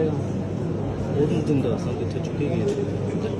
그래야 모든 등과 상대 대축되게 해줘요.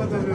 Вот это.